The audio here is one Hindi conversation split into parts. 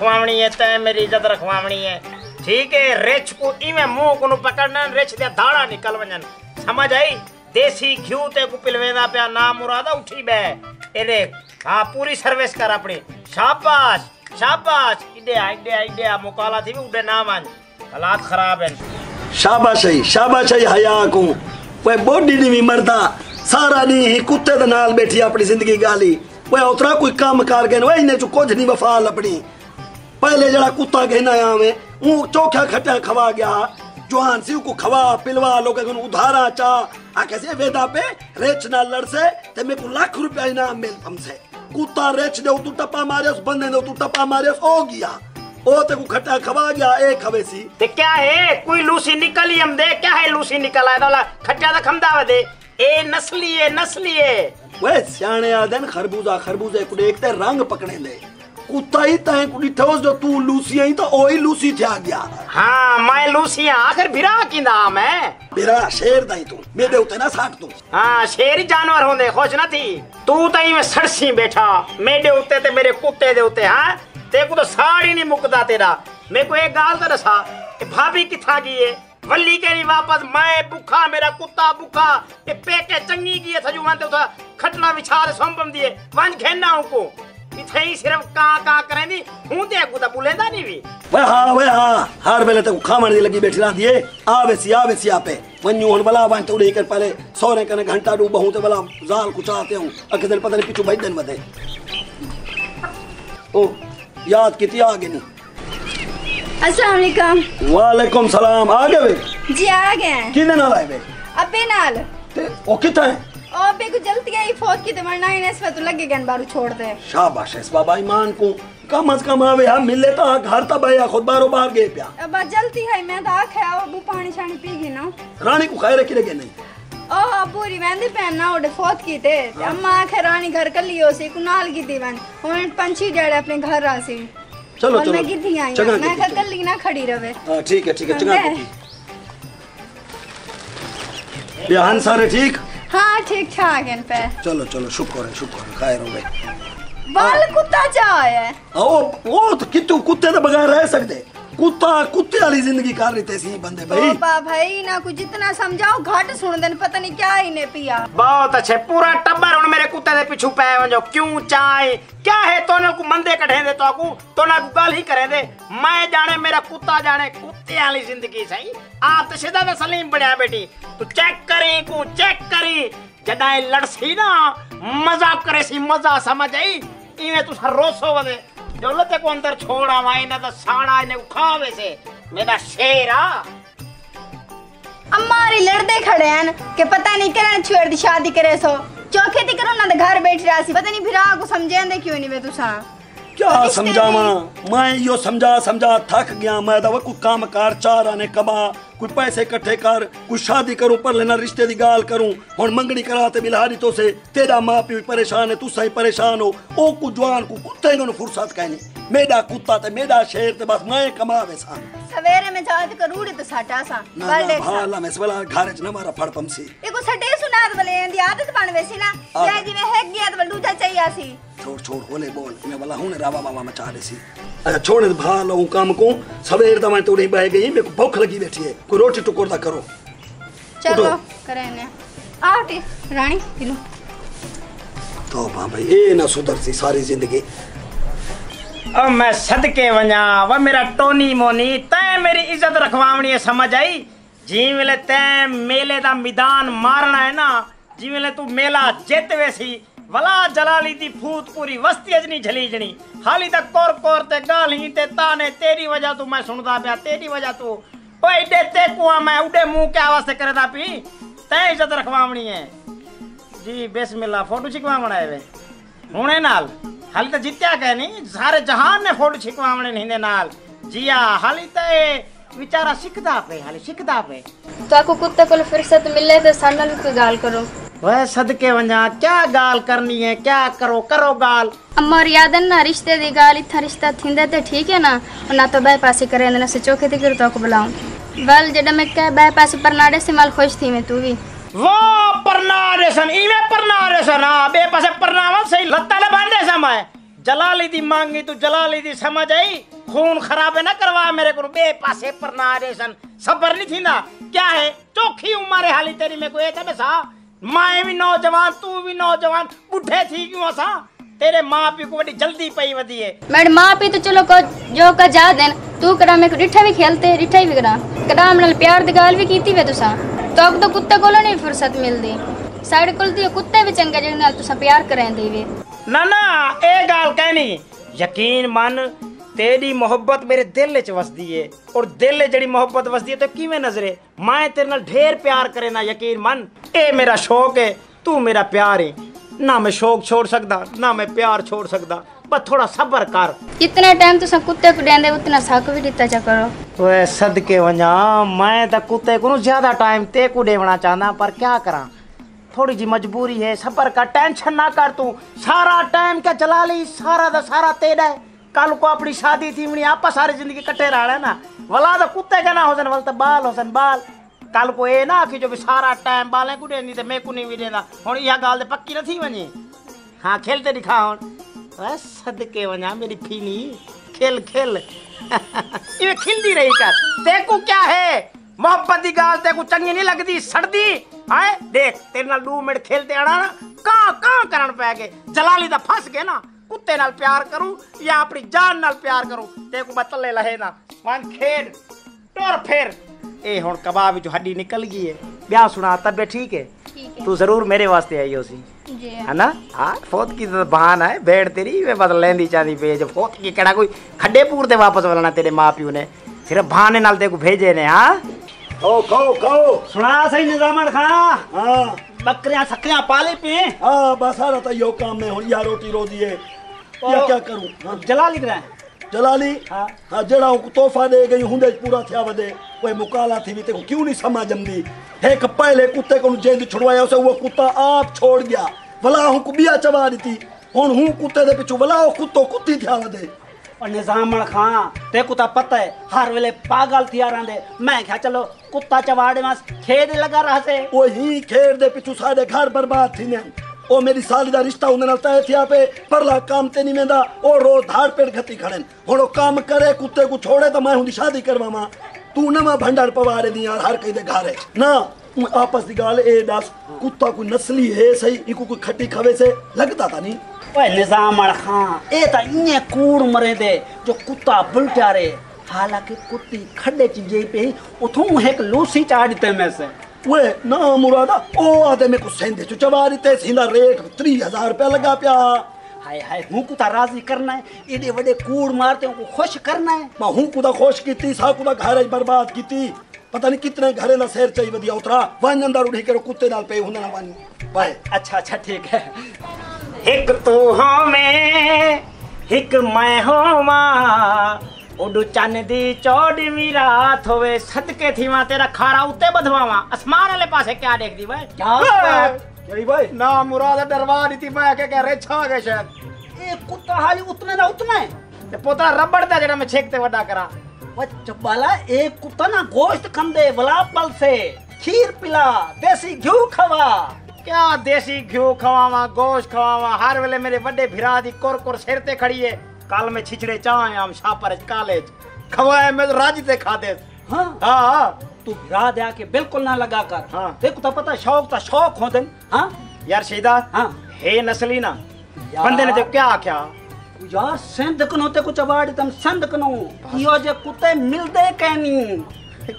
रखवावनी है तय मेरी इज़्ज़त रखवावनी है। ठीक है, रिच को इवे मुँह को पकड़ना रिच दे धाड़ा निकल वज़न समझ आई? देसी घी ते को पिलवेदा पे ना मुरादा उठी बे। ए देख हाँ पूरी सर्विस कर अपनी। शाबाश शाबाश। इडे इडे इडे मुकाला थी उडे ना मान हालात खराब हैं। शाबाश है शाबाश है हया को वे बॉडी नहीं भी मरदा, सारा नी ही कुत्ते दे नाल बैठी अपनी ज़िंदगी गाली। वे उतरा कोई काम कर गए वे इन्हें जो कुछ नहीं वफाल अपनी। पहले जड़ा कुत्ता कहना आवे वो चोखा खट्टा खवा गया। जवान सी को खवा पिलवा लोग उधारा चा। आ कैसे वेदा पे रेच ना लड़ से ते मेरे को लाख रुपया इनाम मिल हमसे कुत्ता रेच दे तू टप्पा मारे बंदे ने तू टप्पा मारे हो गया। ओ ते को खट्टा खवा गया एक हवेसी ते क्या है? कोई लूसी निकली हम दे क्या है लूसी निकल आया दौला खट्टा दा खमदा दे। ए नस्ली है नस्ली है। वे सियाने आदन खरबूजा खरबूजे को देखते रंग पकड़े ले। कुत्ता ही तय को ठोस जो तू लूसी आई तो ओही लूसी थे आ गया। हाँ मैं लूसी लूसिया आखिर भिरा किंदा मैं मेरा शेर दाई तू मेरे उते ना साट तू हाँ शेर जानवर होंदे खुश ना थी। तू तई में सड़सी बैठा मेरे उते ते मेरे कुत्ते दे उते हाँ? ते को तो साड़ी नहीं मुकदा तेरा। मेरे को एक गाल तो दसा भाभी किथा गई है वल्ली के नहीं वापस मैं भूखा मेरा कुत्ता भूखा ये पेके चंगी की है सजू मानते उठा खटना बिछा दे सोंपम दिए वंज खेलना उनको इथे ही सिर्फ़ का का करेंदी? हूँ ते को तो बुलेंदा नहीं भी वे हाँ वे हाँ हर वेले तक खामण दी लगी बैठी रहंदी है। आवे सी आवे सी आपे। वन्यू हन बला वन तोड़ी कर पहले सोरे कने घंटा डू बहु ते बला जाल कुचाते हूँ। अकदर पता नहीं पिछु बैठन मते ओ याद किती आगे नहीं अस्सलाम वालेकुम। वालेकुम सलाम। आ गए जी आ गए किने नाल आए वे? अबे नाल। ते ओ किता है? ओ अबे को जल्दी आई फौज की तमन्ना ही इस पे तो लगे गन बारू छोड़ दे। शाबाश है इस बाबा ईमान को। कम अज कम आवे हम मिले तो घर ता भैया खुद बारो बार गए प्या। अब जल्दी है मैं तो आखे अबू पानी शानी पी गई ना। रानी को खाए रखी लगे नहीं? ओ अबू री वंदे पैन ना ओडे फौत की थे ते अम्मा आखे रानी घर कल्ली हो सी कुनाल की थी वन हुन पंछी जड़े अपने घर आ सी। चलो चलो मैं किथी आई मैं कहा कल्ली ना खड़ी रवे। हाँ ठीक है ठीक है चंगा ले। कीती। बिहान सारे ठीक? हाँ ठीक ठाक इन पे चलो चलो शुक्र है शुक्र है खैर हो गए बाल कुत्ता चाहे ओ वो तो कितु कुत्ते तो बगैर रह सकते। कुत्ता कुत्ते वाली ज़िंदगी कर रही थी बंदे भाई। ओ बा भाई ना कुछ जितना समझाओ घट सुन देन पता नहीं क्या ही ने पिया। बहुत अच्छे पूरा टब्बर हुन मेरे कुत्ते दे पिछू पे वंजो क्यों चाहे? क्या है तोने को मंदे कढे दे तो को तोना को गाल ही करे दे। मैं जाने मेरा कुत्ता जाने कुत्ते वाली ज़िंदगी सही। आप तो सीधा तो सलीम बनया बेटी। तू चेक करी को चेक करी। जदाए लड़सी ना मज़ा करे सी मज़ा समझ आई। इवे तू रोसो वदे दौलत को अंदर छोड़ा वाई ना तो साड़ा ने उखावे से मेरा शेरा अम्मारी लड़ते खड़े हैं कि पता नहीं करन छुएर दी शादी करे सो चौखे ती करो ना ते घर बैठ रहा सी पता नहीं फिर को समझे दे क्यों नहीं वे तुसा क्या समझावा मैं यो समझा समझा थक गया मैं दवा कोई काम कार चार आने कमा कोई पैसे इकट्ठे कर कोई शादी करूँ पर लेना रिश्ते दी गाल करूँ। हुन मंगनी कराते बिलहारी तो से तेरा माँ प्यो परेशान है तू सही परेशान हो। ओ को जवान को कुत्ते को फुर्सत कहनी मेरा कुत्ता ते मेरा शेर ते बस मैं कमावे सा। सवेरे में जात करूड़ी तो साटा सा। ना बल देख भाला मैं सवाल घर च ना मारा फड़पम सी। एको सटे सुनात बले आदत बन वैसी ना। या जिवे है गया तो दूजा चाहिए सी छोड़ छोड़ होले बोल। मैं वाला हूँ रावा बाबा मचा रही सी। अच्छा छोड़ दे भा लो काम को। सवेर दा मैं तोड़ी बह गई मेरे को भूख लगी बैठी है। कोई रोटी टुकुर दा करो। चलो करे ने। आटे रानी पिलो तो भाई भाई ये ना सुधर सी सारी ज़िंदगी। अब मैं सदके वञा। व मेरा टोनी मोनी तैं मेरी इज़्ज़त रखवावणी है समझ आई? जी वेले तैं मेले दा मैदान मारना है ना जी वेले तू मेला जित वेसी वला जलाली दी फूत पूरी वस्ती अजनी झली जनी हाली तक कोर कोर ते गाली ते ताने तेरी वजह तू मैं सुनदा पिया तेरी वजह तू ओए एडे ते कुआ मैं उडे मुंह क्या वास्ते करदा पी तैं इज्जत रखवावणी है जी बिस्मिल्लाह फोटो छिकवावण आए वे ਹੁਣੇ ਨਾਲ ਹਾਲੇ ਤਾਂ ਜਿੱਤਿਆ ਗਏ ਨਹੀਂ ਸਾਰੇ ਜਹਾਨ ਨੇ ਫੋਟੋ ਛਿਕਵਾਉਣੇ ਨਹੀਂ ਦੇ ਨਾਲ ਜੀਆ ਹਾਲੇ ਤਾਂ ਇਹ ਵਿਚਾਰਾ ਸਿੱਖਦਾ ਪਏ ਹਾਲੇ ਸਿੱਖਦਾ ਪਏ तो आपको कुत्ते को फुर्सत मिले तो सामने भी कोई गाल करो वे सदके वञा क्या गाल करनी है क्या करो करो गाल अम्मा और याद है ना रिश्ते दी गाल इतना रिश्ता थींदे ते ठीक है ना और ना तो बाय पासी करे ना से चौके ती कर तो को बुलाऊं वल जड़ा मैं कह बाय पासी परनाडे से माल खुश थी मैं तू भी वाह परनारे सन इवे परनारे सन हाँ बे पासे परनावा सही लत्ता ले बांधे सा मैं जलाली दी मांगी तू जलाली दी समझ आई खून खराबे ना करवा मेरे को बे पासे पर ना रेसन सबर नहीं थी ना क्या है चौखी उम्र हाली तेरी मेरे को ये तो सा मैं भी नौजवान तू भी नौजवान बुढ़े थी क्यों असा? तेरे माँ प्यो को बड़ी जल्दी पई वधी है। मेरे माँ पी तो चलो को जो का जा देन तू करा मेरे को डिठा भी खेलते डिठा भी करा। कदाम नाल प्यार दी गल भी कीती वे तुसा। तो अब तो कुत्ते कोलों नहीं फुर्सत मिलदी। साढ़े कोल तो कुत्ते भी चंगे जिहदे तुसा प्यार करेंदे वे। ना ना ए गल कहनी यकीन मन तेरी मोहब्बत मेरे दिल च वसदी है और दिल च जेड़ी मोहब्बत वसदी है तो किवें नजरे मैं तेरे नाल ढेर प्यार करे ना यकीन मन ए मेरा शौक है तू मेरा प्यार है ना मैं शौक छोड़ सकदा ना मैं प्यार छोड़ सकदा बस थोड़ा सब्र कर जितना टाइम तुसा कुत्ते को देंदे उतना सक भी दिता चा करो ओए सदके वञा मैं तो कुत्ते को ज़्यादा टाइम ते को देवना चाहना पर क्या करा थोड़ी जी मजबूरी है सबर का टेंशन ना कर तू सारा टाइम क्या चला ली सारा दा सारा तेरा है कल को अपनी शादी थी मनी आपा सारी ज़िंदगी कट्टे रहा ना। वला तो कुत्ते का ना होसन, वल तो बाल होसन, बाल। कल को ये ना आखी जो भी सारा टाइम बालें को देंदी ते मैं को नहीं भी देंदा हुन यह गाल ते पक्की न थी वञे। हाँ खेलते दिखा हुन ओए सदके वञा, मेरी फीनी। खेल खेल। ये खिलदी रही कर। तेको क्या है? मोहब्बत दी गाल तेको चंगी नहीं लगदी, सड़दी। हाय देख, तेरे नाल दो मिनट खेलते आना ना कां कां करन पै गए? जलाली दा फंस गए ना। कुत्ते नाल प्यार करूँ या अपनी जान नाल प्यार करूँ? तेको मैं तल्ले लहे ना वन खेड टुर फिर। ए हुन कबाब विच हड्डी निकल गई है। ब्याह सुना तबीयत ठीक है? ठीक तू ज़रूर मेरे वास्ते आई हो सी है जी है ना? हाँ फौत की तो बहाना है भेड़ तेरी वे बस लेंदी चांदी भेज फौत की केड़ा कोई खड्डे पूर दे वापस वलना तेरे माँ प्यो ने सिर्फ़ बहाने नाल तेको भेजे ने हाँ? खाओ खाओ खाओ सुना सही निजामन खां। हाँ। बकरियाँ सक्रियाँ पाले पे। हाँ बस सारा तो यो काम में हूँ या रोटी रोजी है। या क्या करूँ? जला लिख रहा है जलाली? हाँ। हाँ जड़ा तोहफा दे गई हुंदे पूरा थिया वदे कोई मुकाला थी तेको क्यों नहीं समझ एक पहले कुत्ते को जेंद छुड़वाया उसे वो कुत्ता आप छोड़ गया भला हूँ को बिया चबा दी हुन हूँ कुत्ते दे पिछू भला वो कुत्तो कुत्ती थिया वदे और निजामण खां तो पता है हर वेले पागल थिया रहंदे। मैं क्या चलो कुत्ता चवाड़े मास खेद लगा रहा से वो ही खेर दे पिछू सारे घर बर्बाद थी मेरी साली दा रिश्ता उन नाल तय थिया पे परला काम ते नहीं वेंदा ओ रोज धाड़ पेड़ खती खड़न। हुन ओ काम करे, कुत्ते को छोड़े तो मैं हुंदी शादी करवावा। तू नवा भंडार पवारे दी यार, हर कई दे घरे। ना आपस दी गाल, ए दस, कुत्ता कोई नस्ली है, सही? इको कोई खट्टी खवे से लगता था नहीं ओए निजामण खां, ए ता इने कूड़ मरे दे, जो कुत्ता बुलटा रे। हालाँकि कुत्ती खड्डे च जे पे उथों एक लूसी चाड़ ते में से। वे ना मुरादा ओ आदे में को सेंदे चु चवारी ते सीधा रेट 3000 रुपया लगा पिया। हाय हाय हूँ कुत्ता राज़ी करना है एडे बड़े कूड़ मारते को खुश करना है। मैं हूँ कुदा खुश कीती सा कुदा घर बर्बाद कीती पता नहीं कितने घरे ना शहर चाहिए वदिया उतरा वन अंदर उठी के कुत्ते नाल पे हुंदा ना वन बाय। अच्छा अच्छा ठीक है। एक तू होवे एक मैं होवा उडू चन दी चौड़वी रात होवे सदके थी वहाँ तेरा खारा उत्ते बधवावा। आसमान वाले पासे क्या देख दी भाई? क्या यही भाई ना मुराद डरवा दी थी मैं के कह रे छा गए शायद। ए कुत्ता हाली उतने ना उतने। ते पोता रबड़ दा जेड़ा मैं छेकते वड्डा करा। वो चब्बाला एक कुत्ता ना गोश्त खंदे वलापल से खीर पिला देसी घी खवा। क्या देसी घ्यू खवावा गोश्त खवावा? हर वेले मेरे बड़े भिरा दी कोर कोर सिर ते खड़ी है। कल मैं छिछड़े चाहे आम शापर कॉलेज खवाए मैं तो राज़ी ते खा दे हाँ हाँ। तू भिरा दे के बिल्कुल ना लगा कर। हाँ। देखो तो पता शौक तो शौक हो दिन। हाँ। यार शहीदा हाँ। हे नस्ली ना। बंदे ने क्या आख्या? यार सिंध कनो ते कुछ अवार्ड तम सिंध कनो। यो जे कुत्ते मिलदे कहनी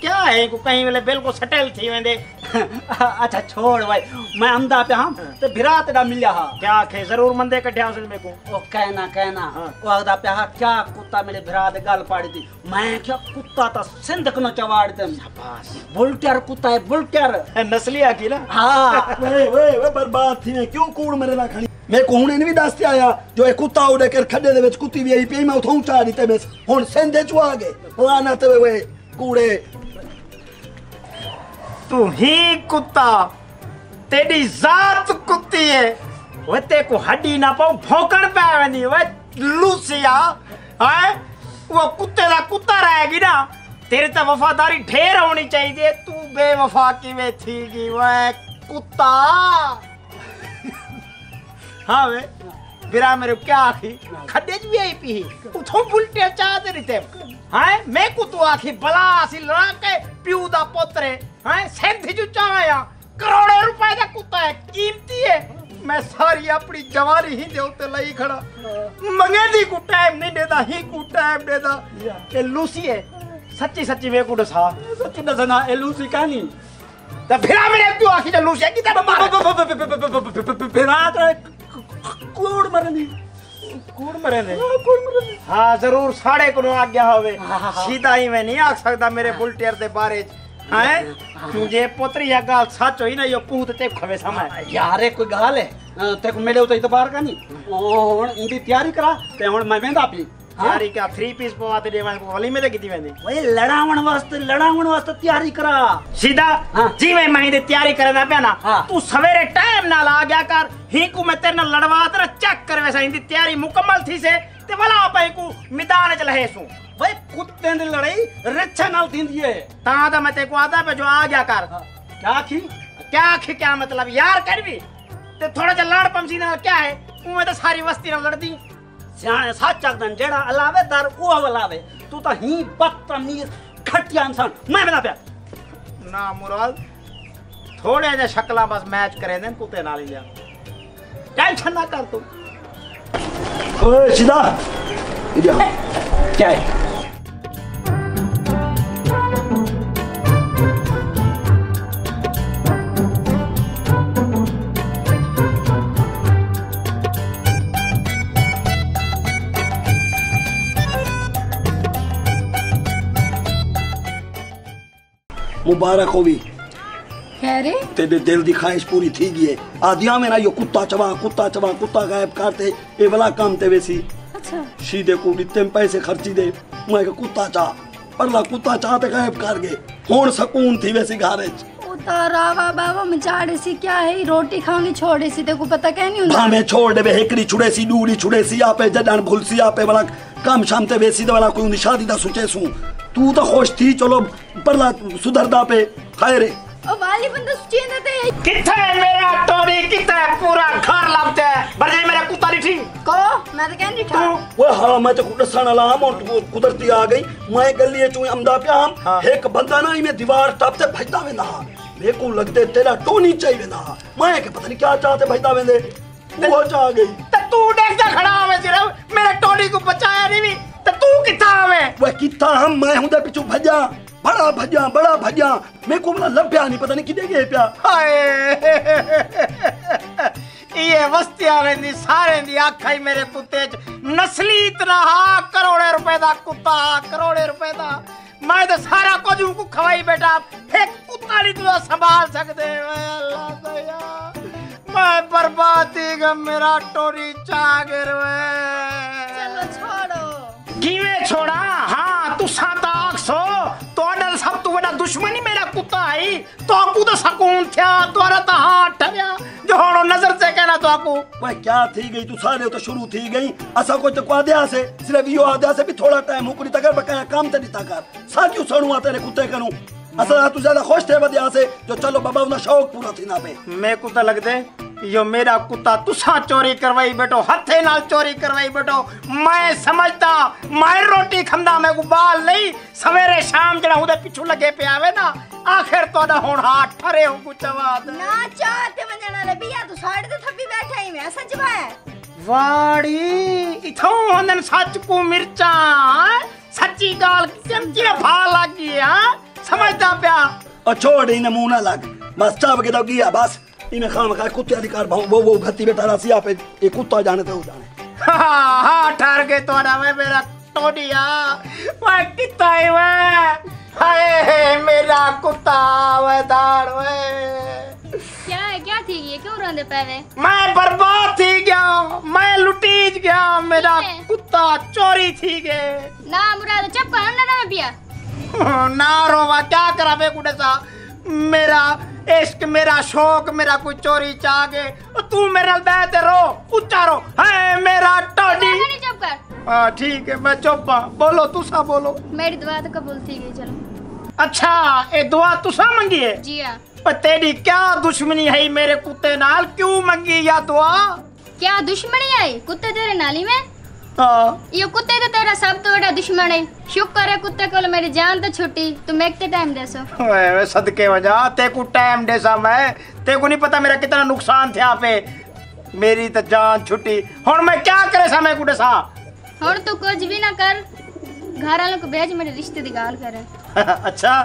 क्या है को कहीं वेले बिल्कुल सटेल थी वेंदे। अच्छा छोड़ भाई मैं अमदा पे हम ते भिरा तेरा मिलिया हा क्या आखे? ज़रूर मंदे कढ़िया उसने मेरे को ओ कहना कहना हाँ। ओ अगदा पे हा क्या कुत्ता मेरे भिरा दे गल पाड़ी थी? मैं क्या कुत्ता तो सिंध कनो चवाड़ बस बुलटर कुत्ता है बुलटर नस्ली आखी ना? हाँ। वे वे वे बर्बाद थी ने क्यों कूड़ मेरे ना खड़ी? मैं को हुने भी दस आया जो एक कुत्ता उड़े कर खड्डे दे विच कुत्ती भी आई पई मैं उठों दी ते मैं हुन सेंधे चु आ गए लाना ते वे कूड़े। तू ही कुत्ता तेरी जात कुत्ती है। वे ते को हड्डी ना पाऊ, भौंकड़ पे वेंदी वे लूसिया है वो कुत्ते दा कुत्ता रहेगी ना, तेरी तो वफादारी ढेर होनी चाहिए, तू बेवफा किਵੇਂ थीगी वे कुत्ता। हाँ वे, बिरा मेरे क्या आखी? खड्डे भी आई पी उठो बुलटे चाह दे रिते हाँ मैं को तू आखी बला सी लड़ा के प्यू दा पोतरे हाँ सेंध जु चाया करोड़ों रुपए दा कुत्ता है कीमती है मैं सारी अपनी जवानी ही दे उत्ते लई खड़ा मंगेदी को टाइम नहीं देदा ही को टाइम देदा ए लूसी है सच्ची सच्ची वे को दसा सच्ची दसना ए लूसी कहानी ते फिरा मेरे क्यों आखी जो लूसी है कि फिर आ कूड़ ਕੂੜ ਮਰੇ ਨੇ? ਹਾਂ ਜ਼ਰੂਰ ਸਾੜੇ ਕੋਲੋਂ ਆਗਿਆ ਹੋਵੇ। ਸਿੱਧਾ ਹੀ ਮੈਂ ਨਹੀਂ ਆਖ ਸਕਦਾ ਮੇਰੇ ਬੁਲਟੇਰ ਦੇ ਬਾਰੇ ਚ। ਹੈ? ਤੂੰ ਜੇ ਪੁੱਤਰੀ ਆ ਗੱਲ ਸੱਚ ਹੋਈ ਨਾ ਇਹ ਪੂਤ ਤੇ ਖਵੇ ਸਮਾਂ ਯਾਰ ਇਹ ਕੋਈ ਗੱਲ ਹੈ? ਤੇ ਮੇਰੇ ਉਤੇ ਇਤਬਾਰ ਕਰਨੀ? ਉਹ ਹੁਣ ਇਹਦੀ ਤਿਆਰੀ ਕਰਾ ਤੇ ਹੁਣ ਮੈਂ ਵੇਂਦਾ ਪੀ तैयारी का थ्री पीस पोवाते वाली में मेले थी वेंदी ओए लड़ावण वास्ते लड़ावण वास्ते तैयारी करा। सीधा? हाँ। जी मैं महिने तयारी करना पे ना। हाँ। तू सवेरे टाइम ना ला गया कर। ही को मैं तेरे ना लड़वात ना चेक करवे सही दी तैयारी मुकम्मल थी से। ते वाला आपे को मैदान च लहे सु। भाई कुत्ते दी लड़ाई रिच्छा नाल थींदी है। ता दा मैं ते को आदा पे जो आ गया कर। हाँ। क्या खी क्या खी क्या मतलब? यार कर भी ते थोड़ा जा लड़ पमसी ना क्या है? उमे तो सारी वस्ती नाल लड़दी। सियाने साचा दन जेड़ा अलावे दर वो अलावे। तू तो ही बदतमीज घटिया इंसान। मैं बना पे ना मुराद थोड़े जे शक्ला बस मैच करें देन कुत्ते नाल ही जा। टेंशन ना कर तू। ओए सीधा क्या है? मुबारक हो भी कह तेरे दिल की ख्वाहिश पूरी थी गई है। आदिया में ना यो कुत्ता चबा कुत्ता चबा कुत्ता गायब करते ये वाला काम ते वैसी। अच्छा। सीधे को इतने पैसे खर्ची दे। मैं कहा, कुत्ता चाह परला कुत्ता चाह ते गायब कर गए हुन सकून थी वैसी घारे च उतारावा बाबा मचाड़े सी क्या है? रोटी खानी छोड़े सी तेको पता क्या नहीं ਹੁੰਦਾ भावे छोड़ दे हेकड़ी छुड़े सी डूड़ी छुड़े सी आपे जडन भूल सी आपे वाला काम शाम ते वैसी दे वाला कोई शादी दा सोचे सू। तू तो खुश थी चलो परला सुधरदा पे खैर वाली बंदा सुचेंदे ते किथे मेरा टोरी किथे पूरा घर लबते बरजे मेरा कुत्ता नहीं ठीक। को? मैं तो कहनी ठा वो हाँ मैं तो दसन वाला हम और कुदरती आ गई। मैं गली चू अमदा पे हम। हाँ। एक बंदा ना इमे दीवार टप ते भजदा वेंदा मेरे को लगदे तेरा टोनी चाहिए वेंदा मैं के पता नहीं क्या चाहते भजदा वेंदे। वो चाह गई। तू देख जा खड़ा हवे सिर्फ़ मेरे टोनी को बचाया नहीं भी। किथा हवे वह कितना हम मैं हूँ पिछू भजा। बड़ा भजा बड़ा भजा। मेरे को बोला लभ्या नहीं पता नहीं किदे गए प्या हाय। ये वस्तियाँ वेंदी सारे दी आखा ही मेरे कुत्ते च। नस्ली इतना हा करोड़े रुपए दा कुत्ता करोड़े रुपए दा। मैं तो सारा कुछ उनको खवाई बेटा एक कुत्ता नहीं तू संभाल सकदे। वे अल्लाह मैं बर्बादी का मेरा टोरी चागिर तोरा तो हाँ? ठरिया जो होड़ो नज़र से कहना तो आपको भाई क्या थी गई? तू सारे तो शुरू थी गई। असा कोई तो को आद्या से सिर्फ़ यो आद्या से भी थोड़ा टाइम हुकड़ी तकर बकाया काम ते नहीं कर। सा क्यों सड़ुआ तेरे कुत्ते करूँ असल तू ज़्यादा खुश थे बदिया से जो चलो बाबा उना शौक पूरा थी ना पे। मैं कुत्ता लग दे यो मेरा कुत्ता तुसा चोरी करवाई बैठो हथे नाल चोरी करवाई बैठो। मैं समझता मैं रोटी खंदा मैं को बाल नहीं। सवेरे शाम जड़ा उदे पिछू लगे पे आवे ना आखिर तो दा हुन हाथ ठरे हो कुछ आवाज़ ना चाहते वाले भैया तू साइड ते थप्पी बैठा ही मैं सच में वाड़ी इथों होंदन सच को मिर्चा सच्ची गाल चमची ने भा लागी हाँ समझदा पिया? और छोड़ नमूना लग। बस चाप के तो गया बस। इन्हें खाम खा कुत्ते अधिकार भाव वो वो गति बेटा रासी आप ये कुत्ता जाने तो जाने। हाँ हाँ ठहर के तोड़ा वे मेरा टोडिया। मैं कितना ही वे हाय मेरा कुत्ता वे दाड़ वे क्या है क्या थी ये? क्यों रोंदे पावे? मैं बर्बाद थी गया मैं लुटीज गया मेरा कुत्ता चोरी थी गए। ना मुराद चुप कर ना ना पिया। ना रोवा क्या करा बे कुड़े सा मेरा इश्क मेरा शौक मेरा कोई चोरी चाह तू मेरे नाल बैठ ते रो उच्चा रो है मेरा टोडी। चुप कर। हाँ ठीक है मैं चुप हाँ बोलो तुसा बोलो। मेरी दुआ तो कबूल थी गई चलो। अच्छा ये दुआ तुसा मंगी है? जी हाँ। पर तेरी क्या दुश्मनी है मेरे कुत्ते नाल? क्यों मंगी या दुआ? क्या दुश्मनी आई कुत्ते तेरे नाली में? हाँ ये कुत्ते का तेरा सब तो बड़ा दुश्मन है। शुक्र है कुत्ते को मेरी जान तो छुट्टी। तुम एक ते टाइम देसो ओए सदके वजह। ते को टाइम देसा मैं। ते को नहीं पता मेरा कितना नुकसान थे आपे मेरी तो जान छुट्टी। हुन मैं क्या करे सा मैं कुटे सा? हुन तू कुछ भी ना कर। घर वालों को भेज मेरे रिश्ते दी गाल करे। अच्छा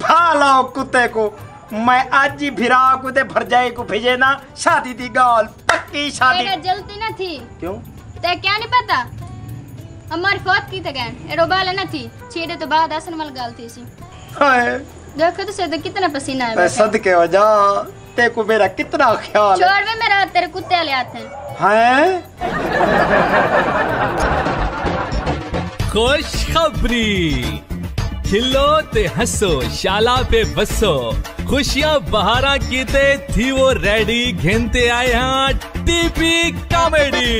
भा लो कुत्ते को। मैं आज ही फिरा कुते भरजाई को भेजे ना। शादी दी गाल। पक्की शादी। मेरा जलती ना थी। क्यों? ते क्या नहीं पता? हमारी फौत की तक एरो बाल ना थी छेड़े तो बाद आसन मल गाल थी सी। हाय। देखो तो से तो कितना पसीना है ते बैठा। सदके वजा ते को मेरा कितना ख्याल छोड़ वे मेरा तेरे कुत्ते वाले हाथ हैं। हैं? खुशखबरी। खिलो ते हंसो शाला पे बसो। खुशियाँ बहारा कीते थी वो रेडी घेनते आए हैं टीपी कॉमेडी।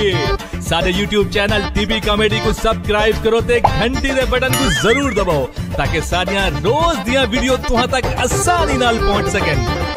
सारे YouTube चैनल टीवी कॉमेडी को सब्सक्राइब करो ते घंटी दे बटन को ज़रूर दबाओ, ताकि सारिया रोज दिया वीडियो तुहां तक आसानी नाल पहुँच सकन